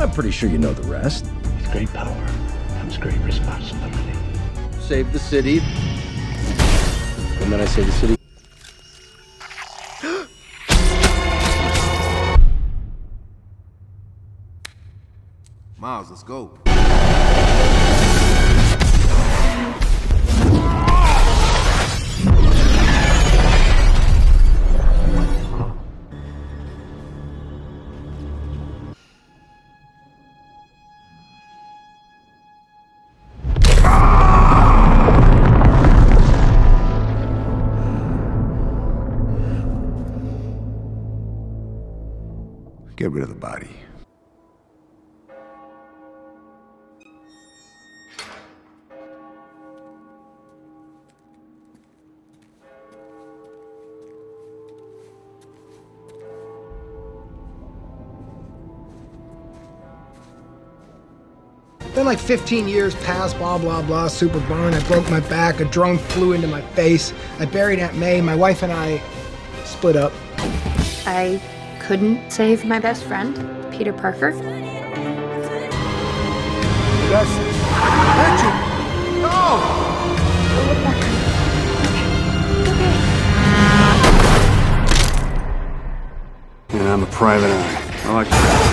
I'm pretty sure you know the rest. With great power comes great responsibility. Save the city. And then I save the city. Miles, let's go. Get rid of the body. Then like 15 years passed, blah, blah, blah, super burn. I broke my back, a drone flew into my face. I buried Aunt May, my wife and I split up. I couldn't save my best friend, Peter Parker. Yes. Attention! No! Oh. And I'm a private eye. I like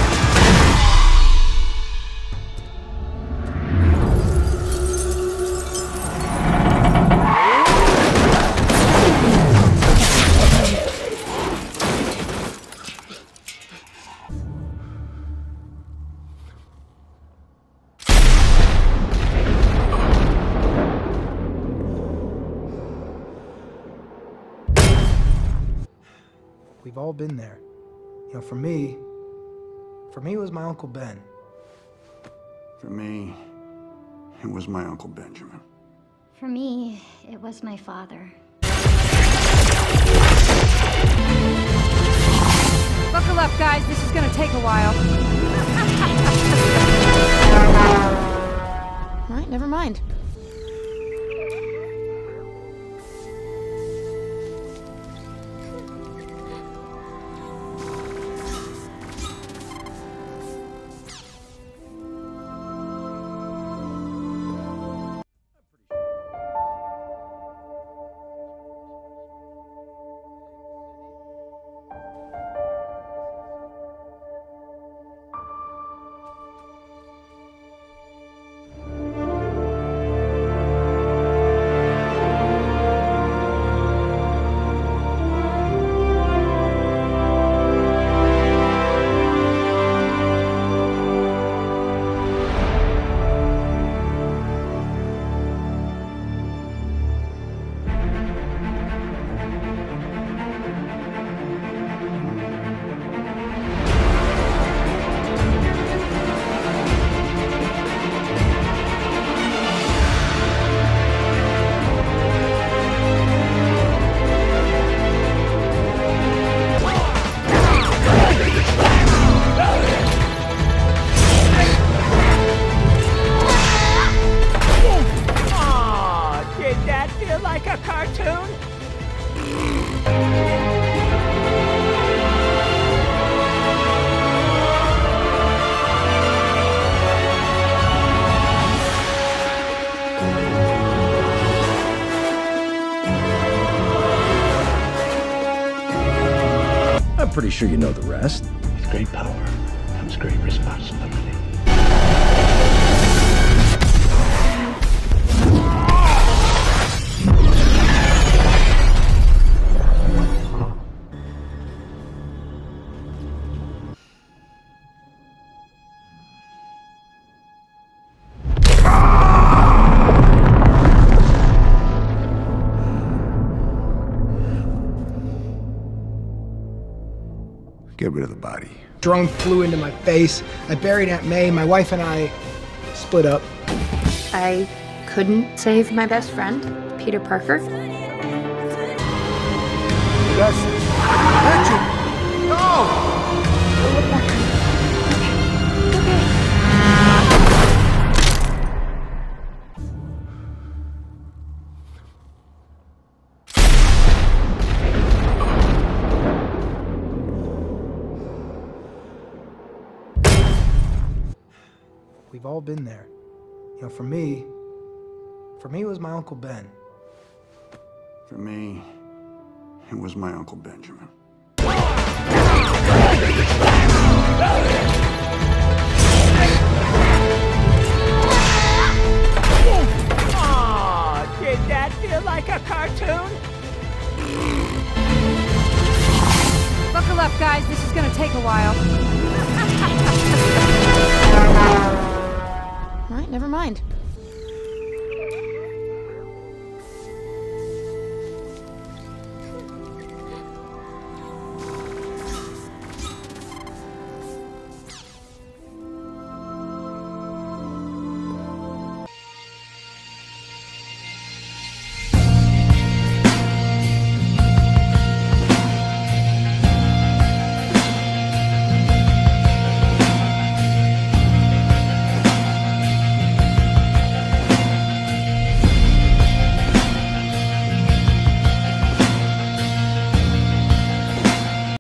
We've all been there. You know, for me, for me, it was my Uncle Ben. For me, it was my Uncle Benjamin. For me, it was my father. Buckle up, guys. This is gonna take a while. All right, never mind. Pretty sure you know the rest. With great power comes great responsibility. Get rid of the body. Drone flew into my face. I buried Aunt May, my wife and I split up. I couldn't save my best friend, Peter Parker. Yes. We've all been there. You know, for me, for me, it was my Uncle Ben. For me, it was my Uncle Benjamin. Aw, did that feel like a cartoon? Buckle up, guys. This is gonna take a while. Never mind.